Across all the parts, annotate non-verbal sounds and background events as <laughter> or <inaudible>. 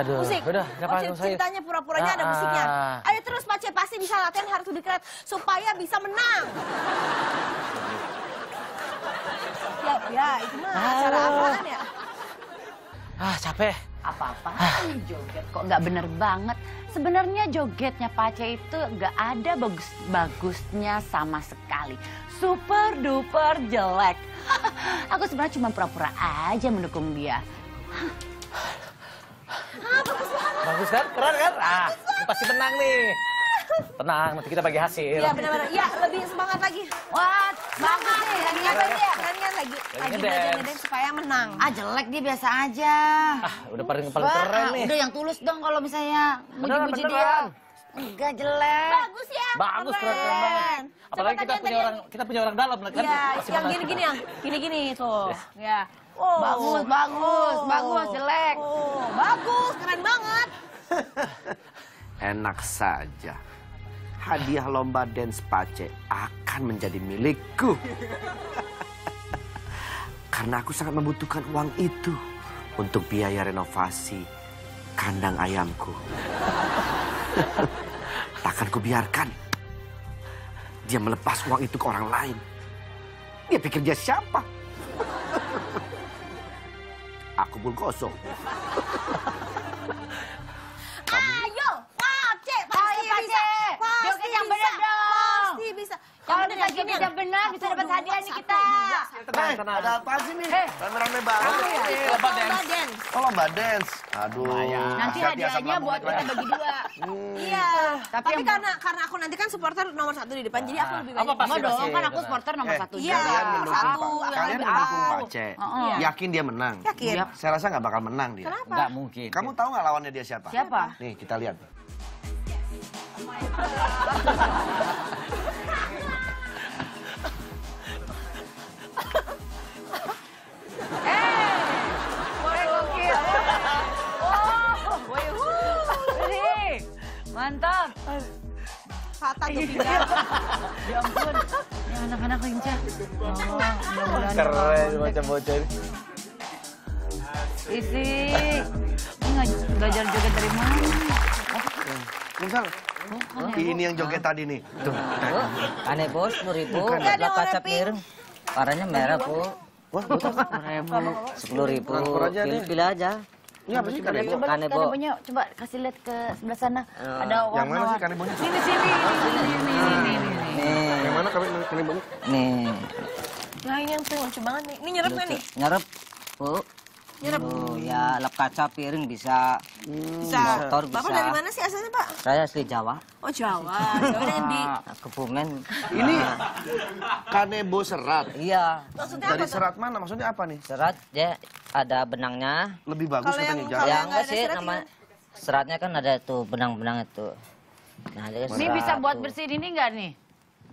Aduh, Musik. udah, oh, ceritanya pura-puranya ada Ah, musiknya. ah. Ayo terus Pace pasti bisa latihan harus dikret supaya bisa menang. <laughs> ya, ya itu mah acara apaan ya? Ah, capek. Apa-apaan joget kok nggak bener banget. Sebenarnya jogetnya Pace itu nggak ada bagus-bagusnya sama sekali. Super duper jelek. <laughs> Aku sebenarnya cuma pura-pura aja mendukung dia. Bagus kan? Keren kan? Ah, ini pasti menang nih. Tenang, nanti kita bagi hasil. Iya benar-benar. Ya lebih semangat lagi. Wah, bagus nih. Lagi dia? Kalian lagi lagi ngedance. belajar ngedance supaya menang. Ah jelek dia biasa aja. Ah, udah paling paling keren nih. Udah yang tulus dong kalau misalnya muji-muji dia. Enggak jelek. Bagus ya. Bagus, keren, keren banget. Apalagi kita punya orang kita punya orang dalam kan. Iya, yang gini-gini yang gini-gini tuh. Ya. Oh. Bagus, bagus, bagus, jelek. Oh, bagus, keren banget. <laughs> Enak saja. Hadiah lomba dance pace akan menjadi milikku. <laughs> Karena aku sangat membutuhkan uang itu untuk biaya renovasi kandang ayamku. <laughs> Takkan kubiarkan dia melepas uang itu ke orang lain. Dia pikir dia siapa? <laughs> Aku pun kosong. <laughs> Ayo, Pace, pasti Ayo, bisa. Pace. Pasti Joget yang bener dong. Pasti bisa. Kalau kita yang gini yang benar, bisa dapat hadiah nih kita. Tenang, tenang. ada apa sih nih? Eh. Rame-rame banget. Lomba dance. Oh lomba dance. Aduh. Nanti hadiahnya buat kita bagi dua. Iya. Tapi Tapi yang- karena karena aku nanti kan supporter nomor satu di depan, jadi aku lebih Apa banyak. pasti Enggak dong, pasti. kan aku supporter nomor Eh, satu Iya, juga. Kalian mendukung satu, Pak. Kalian lebih mendukung. Pak C. Heeh. Yakin dia menang. Yakin. Iya. Saya rasa nggak bakal menang dia. Kenapa? Enggak mungkin. Kamu tahu nggak lawannya dia siapa? Siapa? Nih kita lihat. <laughs> Tuh pinggang. Ya ampun, ini anak-anak lincah. Oh, mudah-mudahan Keren macam bocah ini. Isi, ini belajar joget dari mana? Misal, Bukan ya, ini yang joget tadi nih. Tuh. Aneh bos, 10 ribu. Bukan. Nggak ada Lah warna kaca pink. piring. Warnanya merah, Bu. Wah, betul. Ribu. 10 ribu. Transfer aja Pilih, pilih aja. Ini apa sih kanebo? Coba lihat Kanebo. kanebonya, coba kasih lihat ke sebelah sana. Ada warna. Yang mana sih kanebonya? Sini, sini, sini, sini, sini, sini, sini. Nih, Yang mana kane- kanebonya? nih. Nah ini yang paling lucu banget nih. Ini nyerep nggak nih? Nyerep, Bu. Nyerep. Oh, ya lap kaca piring bisa. Bisa. motor Bapak bisa. dari mana sih asalnya Pak? Saya asli Jawa. Oh Jawa. Jawa dengan di. Kebumen. Ini kanebo serat. Iya. Maksudnya Dari apa? tuh? serat mana? Maksudnya apa nih? Serat ya ada benangnya. Lebih bagus yang- katanya. Ya nggak enggak sih nama seratnya kan ada tuh benang-benang itu. Nah, ada Ini serat bisa buat tuh. bersihin ini nggak nih?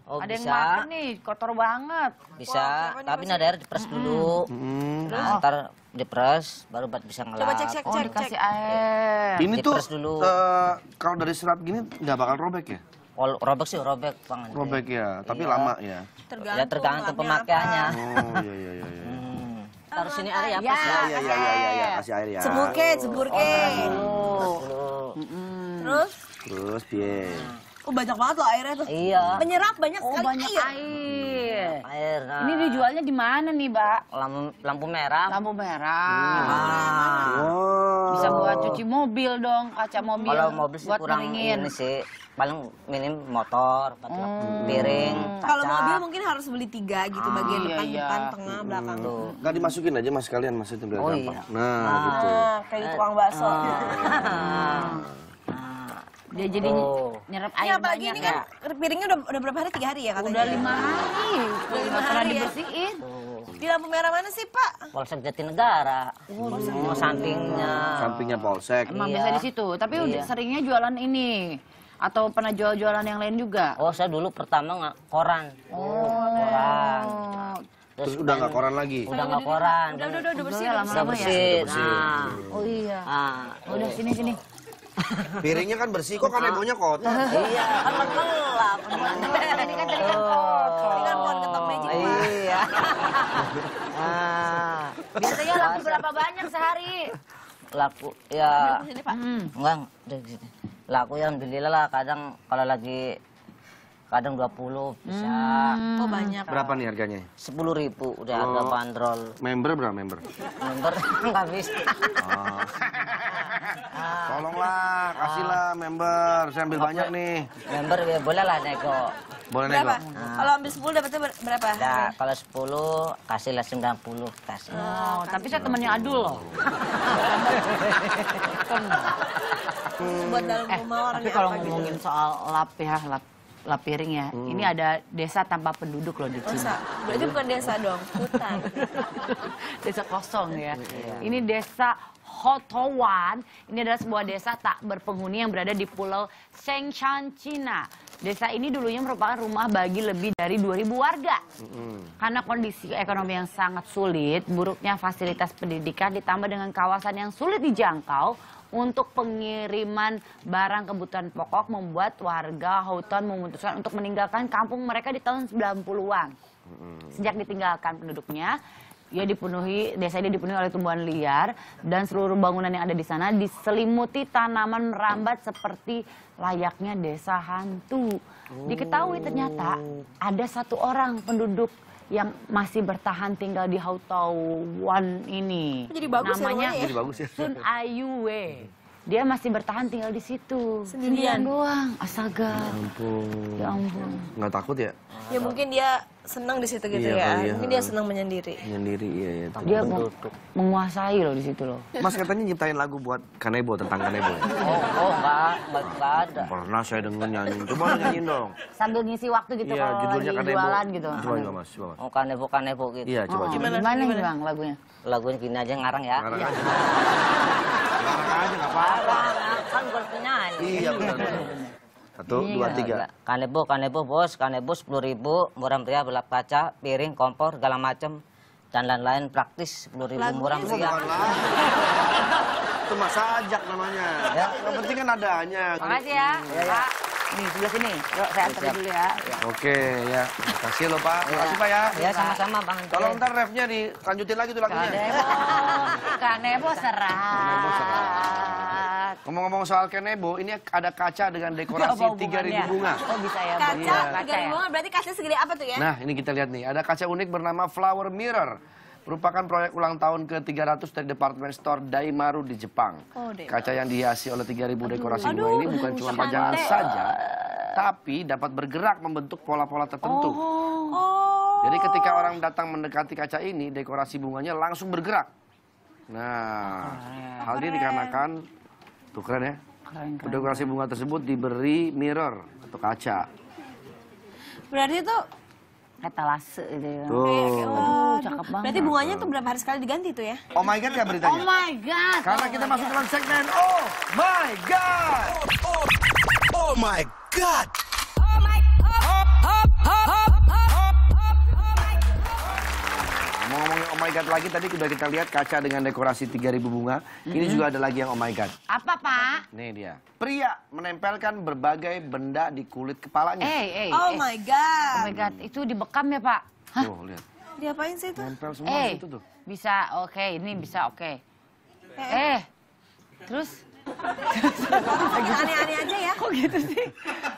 Oh, Ada yang bisa. makan nih, kotor banget. Bisa, Wah, tapi nada air diperas dulu. Hmm. Nah, ntar diperas baru buat bisa ngelap. Coba cek cek Oh, cek cek. dikasih air. Ini tuh Diperes dulu. eh, kalau dari serat gini nggak bakal robek ya? Kalau robek sih robek banget. Robek ya, tapi Iya. lama ya. Tergantung. Ya tergantung lapnya pemakaiannya. apa. Oh iya iya iya. <laughs> iya. Taruh sini air ya, Ya. pas ya. Iya iya iya iya iya kasih air ya. Jemur ke, jemur ke. Dulu. Terus? Terus piye? Oh banyak banget loh airnya tuh. Iya. Menyerap banyak Oh, sekali banyak air. air. Air. Nah. Ini dijualnya di mana nih, Mbak? lampu, lampu merah. Lampu merah. Oh. Bisa buat cuci mobil dong, kaca mobil. Kalau mobil sih buat kurang ngeringin. ini sih. Paling minim motor, lap piring, kaca. Kalau mobil mungkin harus beli tiga gitu, bagian iya, depan, iya. depan, tengah, belakang. Tuh. Nggak dimasukin aja mas kalian mas itu biar Oh, gampang. iya. Nah gitu. Nah, kayak tukang bakso. Dia jadi Oh. Nyerap Ini air apalagi banyak ini ya. kan piringnya udah udah berapa hari? Tiga hari ya katanya? Udah lima hari. Udah lima hari ya. dibersihin. Di lampu merah mana sih Pak? Polsek Jatinegara. Oh, sampingnya. Sampingnya polsek. Emang Iya. bisa di situ. Tapi udah Iya. seringnya jualan ini. Atau pernah jual-jualan yang lain juga? Oh, saya dulu pertama nggak koran. Oh. Koran. Terus udah nggak koran lagi. Udah nggak koran. Udah udah udah, udah bersih. ya, udah Udah lama-lama ya. bersih. bersih. Nah, Oh iya. ah, Udah sini sini. Piringnya kan bersih kok kanebonya kotor. iya. Kan gelap. Ini kan tadi kan kotor. Ini kan buat ketok magic Pak. Iya. laku berapa banyak sehari? laku ya Sini Pak. Hmm. enggak udah di sini. laku ya alhamdulillah lah kadang kalau lagi kadang 20 bisa Oh banyak. Berapa nih harganya? sepuluh ribu udah Oh. bandrol Member berapa member? member <laughs> nggak bisa Oh. Tolonglah, kasihlah member. Saya ambil banyak nih. member ya boleh lah nego Boleh nego? Berapa? Kalau ambil 10 dapatnya ber- berapa? Nah, kalau 10 kasihlah 90 kasih. Oh, tapi saya temannya Adul loh. Buat dalam Eh, orang tapi yang kalau gitu. ngomongin soal lap ya, lap, lap piring ya, ini ada desa tanpa penduduk loh di Desa. Cina. Berarti bukan desa dong, hutan. <laughs> desa kosong ya. Ini desa Hotowan. Ini adalah sebuah desa tak berpenghuni yang berada di pulau Shengshan, Cina. Desa ini dulunya merupakan rumah bagi lebih dari 2000 warga. Karena kondisi ekonomi yang sangat sulit, buruknya fasilitas pendidikan ditambah dengan kawasan yang sulit dijangkau untuk pengiriman barang kebutuhan pokok membuat warga Houghton memutuskan untuk meninggalkan kampung mereka di tahun 90-an. Sejak ditinggalkan penduduknya, ia dipenuhi desa ini dipenuhi oleh tumbuhan liar dan seluruh bangunan yang ada di sana diselimuti tanaman merambat seperti layaknya desa hantu. Diketahui ternyata ada satu orang penduduk yang masih bertahan tinggal di Hautawan ini. Jadi bagus ya Namanya ya? Jadi bagus ya. Sun Ayue. Dia masih bertahan tinggal di situ. Sendirian? doang. Astaga. Ampun. Ya ampun. Nggak takut ya? Ya mungkin dia senang di situ gitu Iya ya. kali ya. Mungkin dia senang menyendiri. Menyendiri, iya, iya. Dia meng- menguasai loh di situ loh. Mas katanya nyiptain lagu buat Kanebo, tentang Kanebo. ya? Oh, oh enggak, enggak, enggak ada. Pernah saya denger nyanyi. Coba nyanyiin dong. Sambil ngisi waktu gitu Iya, kalau judulnya lagi Kanebo. jualan gitu. Coba coba mas, coba mas. Oh, kanebo kanebo gitu. Iya, coba Oh, coba. Gimana? Gimana, Gimana? nih bang lagunya? Lagunya gini aja ngarang ya. Ngarang aja. <laughs> Aja nggak apa-apa. Kan penyanyi. Iya benar. Satu, Iya, dua, tiga. Kanebo, kanebo bos, kanebo sepuluh ribu, murah meriah belap kaca, piring, kompor, segala macem, dan lain-lain praktis sepuluh ribu murah meriah. Itu mas sajak namanya. Ya. Yang penting kan adanya. Makasih ya, Pak. Nih, sebelah sini. Yuk, saya anterin dulu ya. Oke, ya. Makasih loh Pak. Makasih Pak ya. Ya sama-sama bang. Tolong ntar refnya dilanjutin lagi tuh lagunya. Kanebo, Kanebo serat. Ngomong-ngomong soal Kenebo, ini ada kaca dengan dekorasi Apa 3000 bunga. Oh bisa ya. Kaca, Bang. Iya. tiga Kaca ribu berarti kaca segede apa tuh ya? Nah, ini kita lihat nih. Ada kaca unik bernama Flower Mirror. Merupakan proyek ulang tahun ke-300 dari department store Daimaru di Jepang. Oh. Kaca yang dihiasi oleh 3000 dekorasi bunga ini bukan cuma pajangan saja, tapi dapat bergerak membentuk pola-pola tertentu. Oh. Jadi ketika orang datang mendekati kaca ini, dekorasi bunganya langsung bergerak. Nah, hal ini dikarenakan, tuh keren ya, Keren, keren. dekorasi bunga tersebut diberi mirror atau kaca. Berarti itu Etalase gitu ya. Tuh. oh, cakep banget. Berarti bunganya tuh berapa hari sekali diganti tuh ya? Oh my God ya Oh beritanya? my god. Karena kita masuk dalam segmen Oh my God. Oh my god! Oh my God lagi tadi sudah kita lihat kaca dengan dekorasi 3000 bunga. Ini juga ada lagi yang Oh my God. Apa pak? Nih dia. Pria menempelkan berbagai benda di kulit kepalanya. Eh, eh. Oh eh. my Oh god. my god, itu dibekam ya pak? Hah? Tuh, lihat. Diapain sih itu? Nempel semua Eh, di situ tuh. bisa oke, ini bisa oke. Eh, Eh, terus? <laughs> Aneh-aneh aja ya. Kok gitu sih?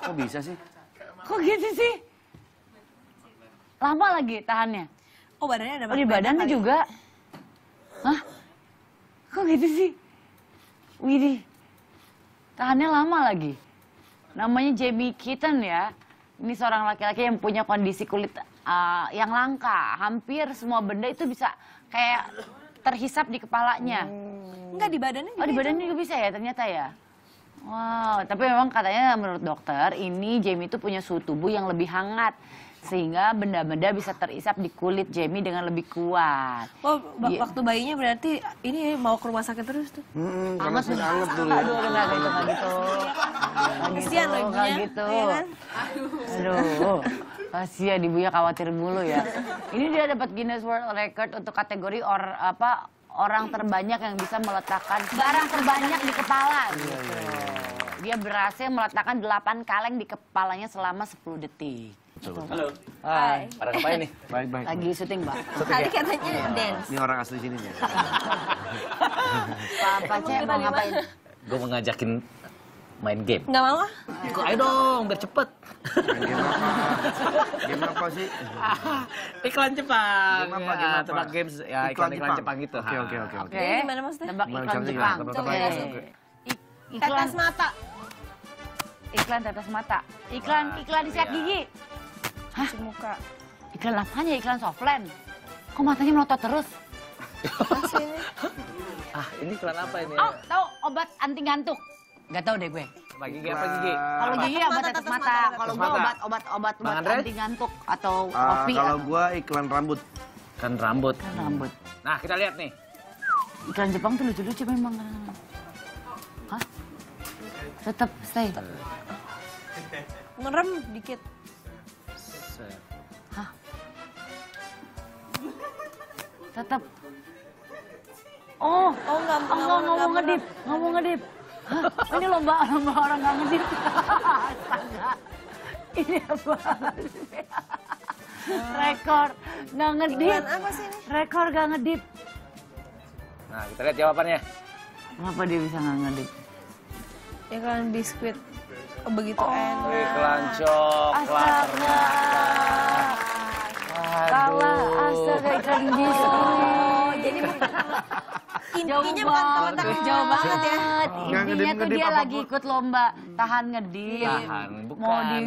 Kok bisa sih? Kok gitu sih? Lama lagi tahannya? Oh badannya ada Oh di badannya kali. juga? Hah? Kok gitu sih? Widih, tahannya lama lagi. Namanya Jamie Kitten ya. Ini seorang laki-laki yang punya kondisi kulit uh, yang langka. Hampir semua benda itu bisa kayak terhisap di kepalanya. Enggak di badannya Oh di juga badannya juga bisa ya ternyata ya. Wow, tapi memang katanya menurut dokter ini Jamie itu punya suhu tubuh yang lebih hangat sehingga benda-benda bisa terisap di kulit Jamie dengan lebih kuat. Oh, ba- Iya. waktu bayinya berarti ini mau ke rumah sakit terus tuh. Hmm, karena sudah anget dulu ya. Aduh, aduh, nggak gitu, nggak gitu. Nggak Kesian gitu, loh nggak ibunya, gitu. iya kan? Aduh, kasihan ibunya khawatir mulu ya. Ini dia dapat Guinness World Record untuk kategori or apa orang terbanyak yang bisa meletakkan barang terbanyak di kepala gitu. Dia berhasil meletakkan 8 kaleng di kepalanya selama 10 detik. Halo. Hai. Pada ngapain nih? <laughs> Baik, baik. Lagi syuting, Mbak. Tadi katanya dance. Ini orang asli sini nih. <laughs> Pak Pace mau ngapain? Gue mau ngajakin main game. Nggak mau ah? Ikut ayo dong, biar cepet. Main game apa? Game apa sih? <laughs> iklan Jepang. Game apa, Ya, game apa? tebak games ya iklan iklan Jepang gitu. Oke, oke, oke, oke. Gimana maksudnya? Tebak iklan? Jepang. Coba ya, Iklan Tetes mata. iklan tetes mata. Iklan iklan sikat Iya. gigi. Cuci muka. Iklan apanya? Iklan softland. Kok matanya melotot terus? Ini. <laughs> Ah, ini iklan apa ini? Oh, tahu obat anti ngantuk. Gak tahu deh gue. Bagi gigi apa gigi? Kalau gigi obat tetes tetes mata. mata, Kalau gue obat obat obat obat anti ngantuk atau Ah, kopi. kalau atau- gua iklan rambut. Kan rambut. Kan rambut. Nah, kita lihat nih. Iklan Jepang tuh lucu-lucu memang. Hah? Tetap stay. Merem dikit. Tetap. Oh, Oh, nggak Oh, nggak nggak mau ngedip, nggak mau ngedip. Hah? Ini lomba lomba orang nggak ngedip. <laughs> Astaga. Ini apa? <laughs> Rekor nggak ngedip. Iklan apa sih ini? Rekor nggak ngedip. Nah, kita lihat jawabannya. Kenapa dia bisa nggak ngedip? Iklan biskuit. Oh, begitu enak. Iklan coklat. Astaga. Intinya bukan di jauh banget ya. Nggak Intinya tuh dia apa pun. lagi ikut lomba tahan ngedip. Tahan, bukan. Mau di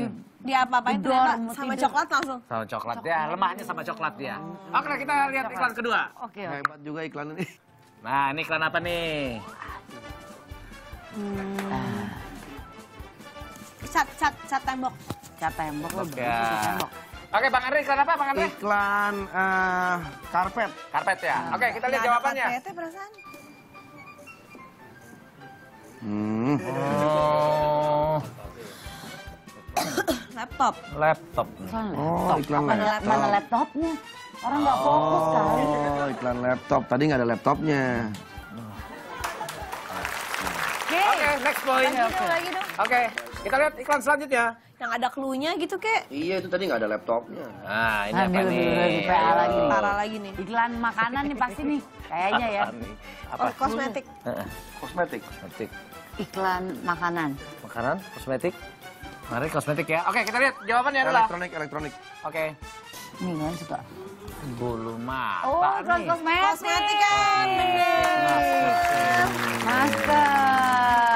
Dia apa-apain Gedor, ternyata mau sama coklat langsung. Sama coklat ya, lemahnya sama coklat ya. Oke, kita lihat iklan kedua. Oke. Hebat juga iklan ini. Nah, ini iklan apa nih? Cat, cat, cat tembok. Cat tembok lo sih tembok. Oke, Bang Andre, iklan apa, Bang Andre? Iklan eh, karpet. Karpet ya. Oke, kita lihat jawabannya. karpetnya perasaan. Hmm. Oh, <coughs> Laptop. laptop. Iklan Oh, laptop. iklan Mana, laptop. mana laptopnya? Orang nggak fokus kali. Oh, iklan laptop. Tadi nggak ada laptopnya. Oke. Oke, next point. Lagi dong, lagi dong. Oke, kita lihat iklan selanjutnya. Yang ada clue-nya gitu kek. Iya, itu tadi nggak ada laptopnya. Nah, ini Nah, apa nih? lebih- lebih PA lagi. Parah lagi nih. Iklan makanan nih pasti nih. Kayaknya ya. <laughs> Apa nih? Apa? Oh, kosmetik. Heeh, Kosmetik. Kosmetik. Iklan makanan. Makanan, kosmetik. Mari kosmetik ya. Oke, kita lihat jawabannya adalah. Elektronik, elektronik. Oke. Nih kan suka. Bulu mata Oh, kosmetik. Kosmetik kan, bener. Masker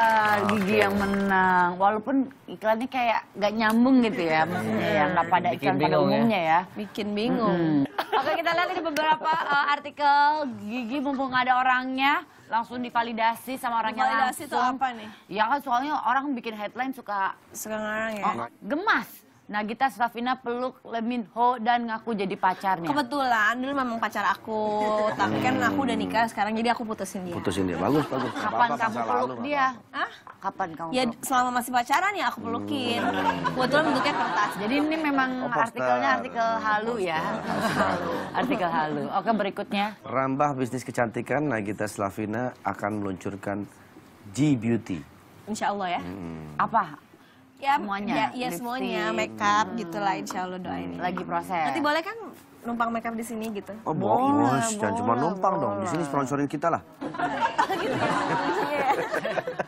gigi yang menang. Walaupun iklannya kayak gak nyambung gitu ya. Maksudnya ya nggak pada Bikin iklan pada ya. umumnya ya. Bikin bingung. Oke kita lihat ini beberapa uh, artikel gigi mumpung ada orangnya langsung divalidasi sama orangnya Validasi itu langsung. apa nih? Ya kan soalnya orang bikin headline suka Suka ngarang ya. oh, gemas. Nagita Slavina peluk Leminho dan ngaku jadi pacarnya. Kebetulan dulu memang pacar aku, tapi kan aku udah nikah sekarang jadi aku putusin dia. Putusin dia. Bagus, bagus. Kapan apa-apa, kamu peluk lalu, dia? Hah? Kapan kamu Ya peluk? selama masih pacaran ya aku pelukin. Kebetulan bentuknya kertas. Jadi ini memang Oh, artikelnya artikel halu ya. <laughs> artikel halu. Oke berikutnya. Rambah bisnis kecantikan Nagita Slavina akan meluncurkan G-Beauty. Insya Allah ya. Apa? Ya, Semuanya? ya, ya semuanya, make up gitu lah insya Allah doain. Lagi proses. Nanti boleh kan numpang make up di sini gitu? Oh, bos, jangan cuma numpang dong. Di sini sponsorin kita lah. <laughs>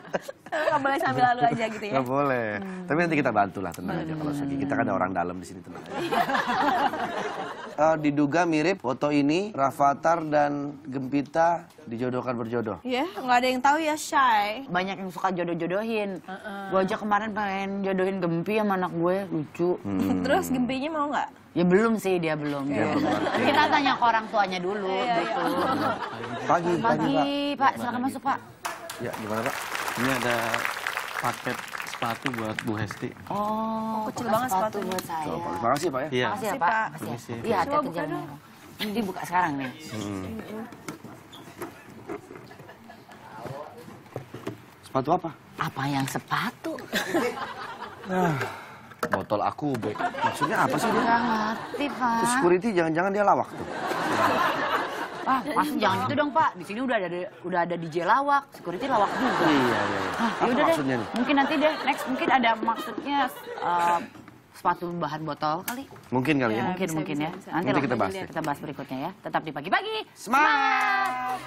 ya, ya. Nggak boleh sambil lalu aja gitu ya. Nggak boleh. Tapi nanti kita bantu lah, tenang aja kalau Sagi. Kita kan ada orang dalam di sini, tenang aja. <laughs> Eh, diduga mirip foto ini Rafathar dan Gempita dijodohkan berjodoh. Ya, nggak ada yang tahu ya Shy. banyak yang suka jodoh-jodohin. Gue aja kemarin pengen jodohin Gempi sama anak gue, lucu. Terus gempinya mau nggak? Ya belum sih, dia belum. Dia belum ngerti. Kita tanya ke orang tuanya dulu, gitu. Pagi, pagi, Pagi, Pak. Pak, silakan masuk, Pak. Ya, gimana, Pak? Ini ada paket sepatu buat Bu Hesti. Oh, kecil bekas banget sepatu buat saya. Coba, terima kasih, Pak ya. Iya. Makasih ya, Makasih, Pak. Pak. Permisi. Iya, hati-hati jalannya. Ini dibuka sekarang nih. Sepatu apa? Apa yang sepatu? Botol aku, Be. Maksudnya apa sih dia? Nggak ngerti, Pak. Terus security jangan-jangan dia lawak tuh. Pak, maksud jangan gitu dong, Pak. Di sini udah ada udah ada DJ lawak, security lawak juga. Iya, iya, iya. Apa Yaudah deh, nih? mungkin nanti deh next mungkin ada maksudnya eh, sepatu bahan botol kali. Mungkin kali ya. mungkin bisa, mungkin bisa, ya. bisa. Nanti, kita bahas deh. kita bahas berikutnya ya. Tetap di pagi-pagi. Semangat!